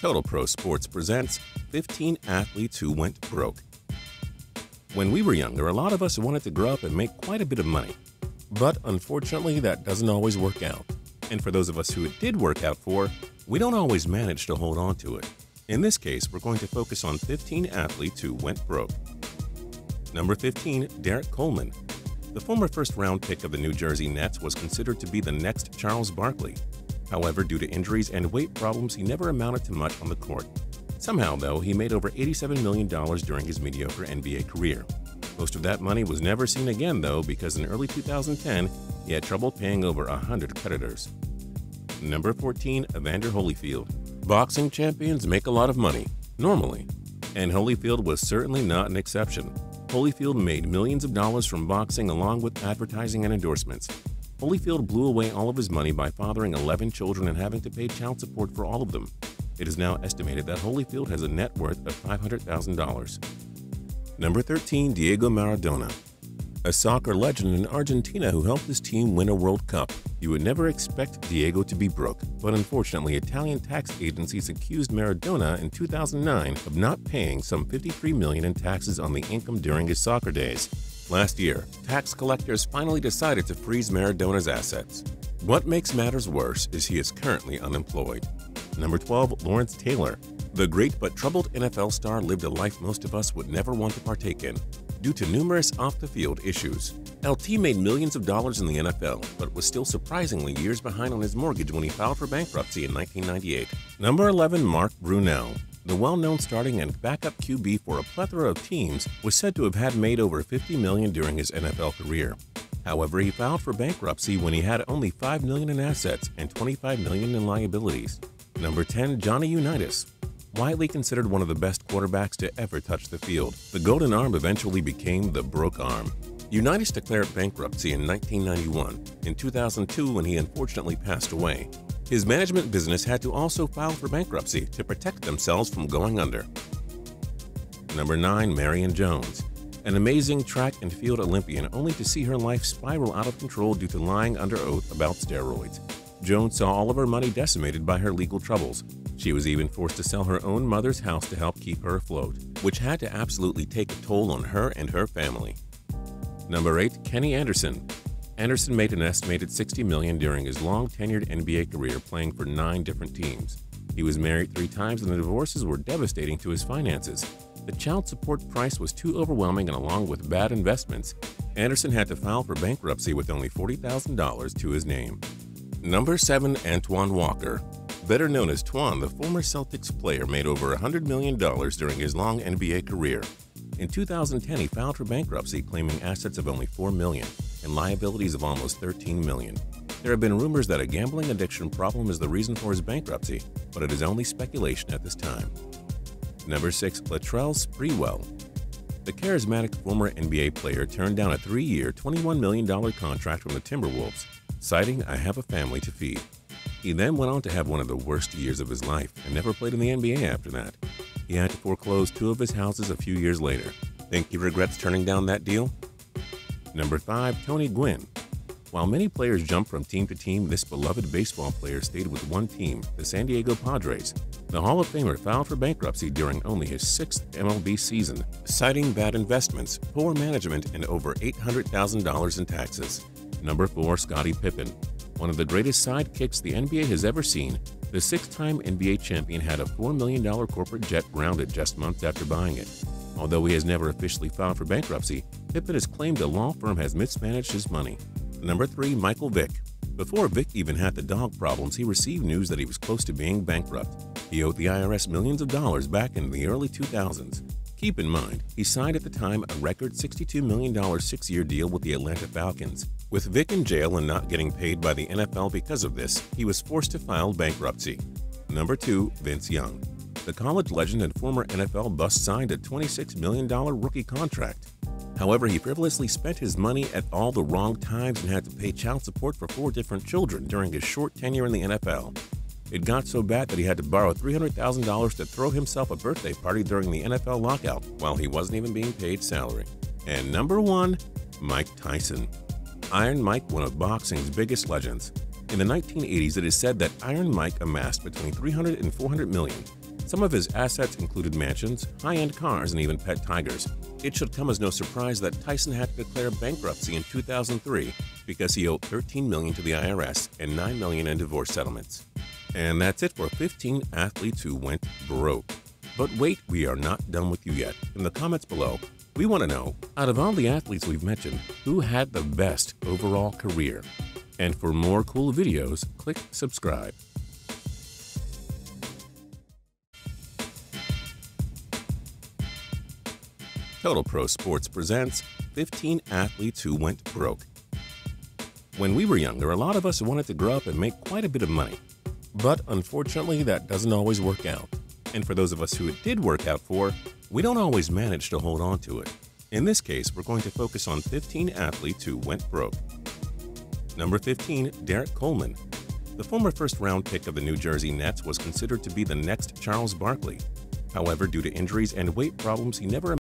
Total Pro Sports presents 15 Athletes Who Went Broke. When we were younger, a lot of us wanted to grow up and make quite a bit of money. But unfortunately, that doesn't always work out. And for those of us who it did work out for, we don't always manage to hold on to it. In this case, we're going to focus on 15 athletes who went broke. Number 15, Derrick Coleman. The former first round pick of the New Jersey Nets was considered to be the next Charles Barkley. However, due to injuries and weight problems, he never amounted to much on the court. Somehow, though, he made over $87 million during his mediocre NBA career. Most of that money was never seen again, though, because in early 2010, he had trouble paying over 100 creditors. Number 14, Evander Holyfield. Boxing champions make a lot of money, normally, and Holyfield was certainly not an exception. Holyfield made millions of dollars from boxing along with advertising and endorsements. Holyfield blew away all of his money by fathering 11 children and having to pay child support for all of them. It is now estimated that Holyfield has a net worth of $500,000. Number 13, Diego Maradona. A soccer legend in Argentina who helped his team win a World Cup. You would never expect Diego to be broke, but unfortunately, Italian tax agencies accused Maradona in 2009 of not paying some 53 million in taxes on the income during his soccer days. Last year, tax collectors finally decided to freeze Maradona's assets. What makes matters worse is he is currently unemployed. Number 12, Lawrence Taylor. The great but troubled NFL star lived a life most of us would never want to partake in due to numerous off the field issues. LT made millions of dollars in the NFL, but was still surprisingly years behind on his mortgage when he filed for bankruptcy in 1998. Number 11, Mark Brunell. The well-known starting and backup QB for a plethora of teams was said to have had made over 50 million during his NFL career. However, he filed for bankruptcy when he had only 5 million in assets and 25 million in liabilities. Number 10, Johnny Unitas. Widely considered one of the best quarterbacks to ever touch the field, the golden arm eventually became the broke arm. Unitas declared bankruptcy in 1991. In 2002, when he unfortunately passed away, his management business had to also file for bankruptcy to protect themselves from going under. Number 9. Marion Jones An amazing track and field Olympian only to see her life spiral out of control due to lying under oath about steroids. Jones saw all of her money decimated by her legal troubles. She was even forced to sell her own mother's house to help keep her afloat, which had to absolutely take a toll on her and her family. Number 8. Kenny Anderson Anderson made an estimated 60 million during his long tenured NBA career playing for nine different teams. He was married three times and the divorces were devastating to his finances. The child support price was too overwhelming and along with bad investments, Anderson had to file for bankruptcy with only $40,000 to his name. Number 7. Antoine Walker Better known as Twan, the former Celtics player made over $100 million during his long NBA career. In 2010, he filed for bankruptcy claiming assets of only $4 million and liabilities of almost 13 million. There have been rumors that a gambling addiction problem is the reason for his bankruptcy, but it is only speculation at this time. Number 6. Latrell Sprewell The charismatic former NBA player turned down a three-year, $21 million contract from the Timberwolves, citing, I have a family to feed. He then went on to have one of the worst years of his life and never played in the NBA after that. He had to foreclose two of his houses a few years later. Think he regrets turning down that deal? Number 5. Tony Gwynn. While many players jump from team to team, this beloved baseball player stayed with one team, the San Diego Padres. The Hall of Famer filed for bankruptcy during only his sixth MLB season, citing bad investments, poor management, and over $800,000 in taxes. Number 4. Scottie Pippen. One of the greatest sidekicks the NBA has ever seen, the six-time NBA champion had a $4 million corporate jet grounded just months after buying it. Although he has never officially filed for bankruptcy, Pippen has claimed a law firm has mismanaged his money. Number 3. Michael Vick Before Vick even had the dog problems, he received news that he was close to being bankrupt. He owed the IRS millions of dollars back in the early 2000s. Keep in mind, he signed at the time a record $62 million six-year deal with the Atlanta Falcons. With Vick in jail and not getting paid by the NFL because of this, he was forced to file bankruptcy. Number 2. Vince Young The college legend and former NFL bust signed a $26 million rookie contract. However, he frivolously spent his money at all the wrong times and had to pay child support for four different children during his short tenure in the NFL. It got so bad that he had to borrow $300,000 to throw himself a birthday party during the NFL lockout while he wasn't even being paid salary. And number one, Mike Tyson. Iron Mike, one of boxing's biggest legends. In the 1980s, it is said that Iron Mike amassed between 300 and 400 million. Some of his assets included mansions, high end cars, and even pet tigers. It should come as no surprise that Tyson had to declare bankruptcy in 2003 because he owed 13 million to the IRS and 9 million in divorce settlements. And that's it for 15 athletes who went broke. But wait, we are not done with you yet. In the comments below, we want to know out of all the athletes we've mentioned, who had the best overall career? And for more cool videos, click subscribe. Total Pro Sports presents 15 athletes who went broke. When we were younger, a lot of us wanted to grow up and make quite a bit of money. But unfortunately, that doesn't always work out. And for those of us who it did work out for, we don't always manage to hold on to it. In this case, we're going to focus on 15 athletes who went broke. Number 15, Derrick Coleman. The former first round pick of the New Jersey Nets was considered to be the next Charles Barkley. However, due to injuries and weight problems, he never